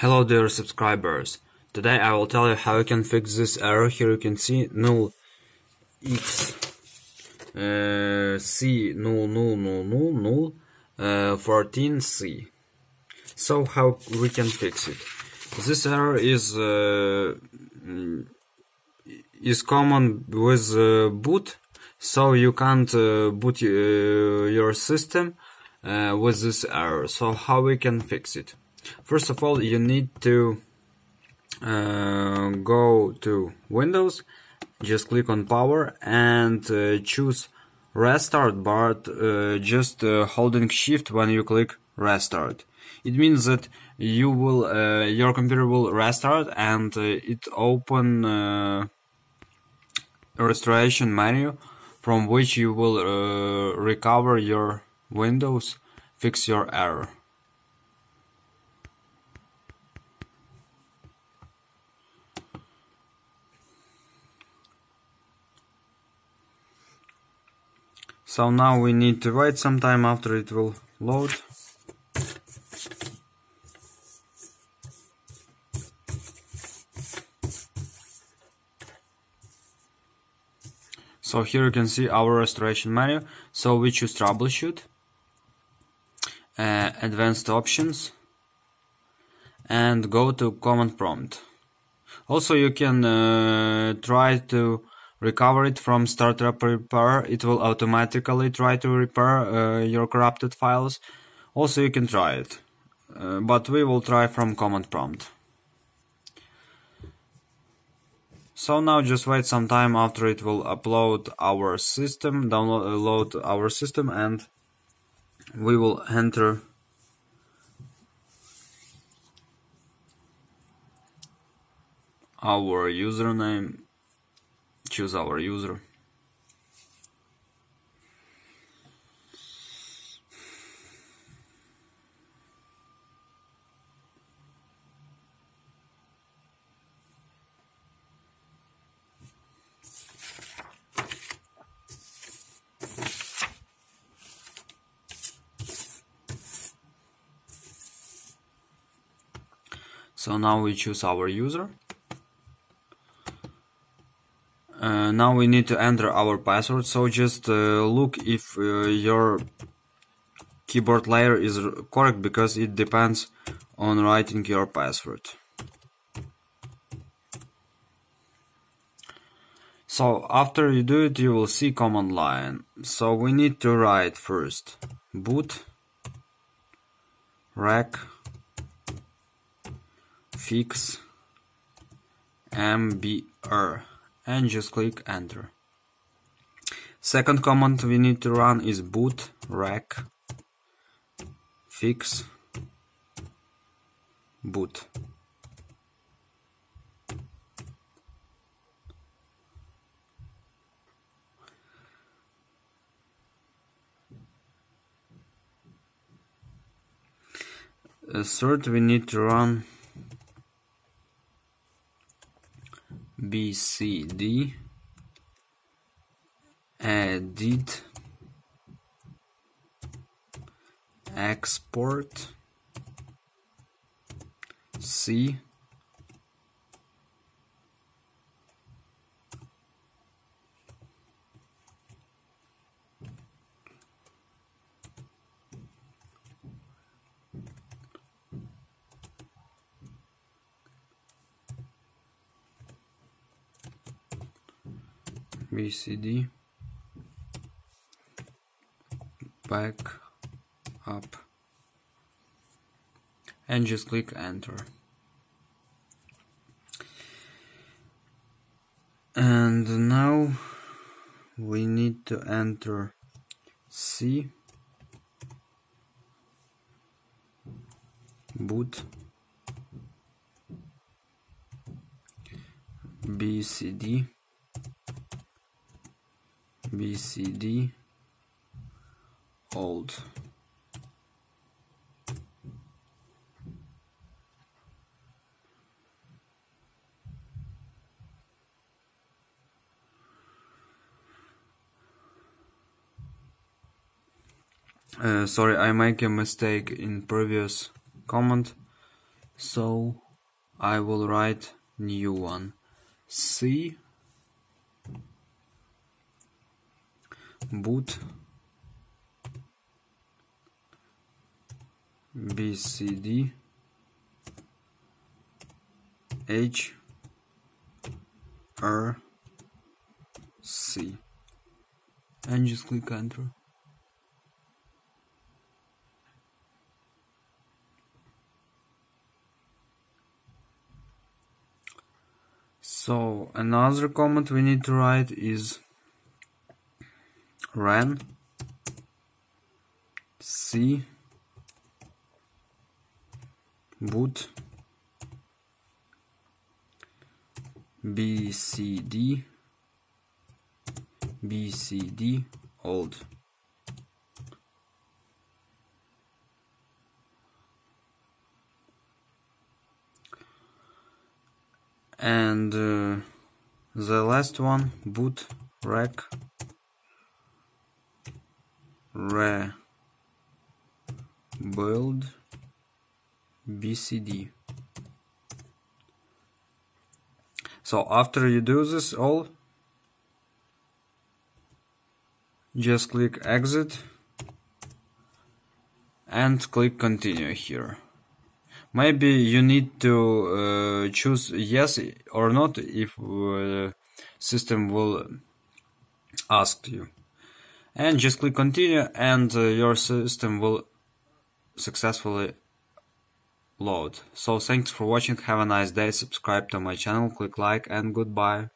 Hello dear subscribers, today I will tell you how you can fix this error, here you can see null x uh, c null null null null null uh, 14c. So how we can fix it? This error is uh, is common with uh, boot, so you can't uh, boot uh, your system with this error. So how we can fix it? First of all, you need to uh, go to Windows, just click on Power and uh, choose Restart, but uh, just uh, holding Shift when you click Restart. It means that you will, uh, your computer will restart and uh, it open restoration menu from which you will recover your Windows, fix your error. So now we need to wait some time after it will load. So here you can see our restoration menu. So we choose troubleshoot, uh, advanced options, and go to command prompt. Also you can uh, try to recover it from startup repair. It will automatically try to repair uh, your corrupted files. Also, you can try it, uh, but we will try from command prompt. So now just wait some time after it will upload our system, download uh, our system, and we will enter our username choose our user. So now we choose our user uh, now we need to enter our password so just uh, look if uh, your keyboard layer is correct because it depends on writing your password. So after you do it you will see command line. So we need to write first boot rec fix mbr and just click enter. Second command we need to run is boot rec fix boot. Uh, third we need to run C D edit export C bcd back up. And just click enter. And now we need to enter C. Boot. BCD BCD old uh, sorry I make a mistake in previous comment so I will write new one. C boot. BCD H R C. And just click enter. So another comment we need to write is ran. C. Boot. Bcd bcd old. And uh, the last one boot rec re build bcd so after you do this all just click exit and click continue here. Maybe you need to uh, choose yes or not if uh, system will ask you and just click continue and uh, your system will successfully load. So thanks for watching. Have a nice day. Subscribe to my channel. Click like and goodbye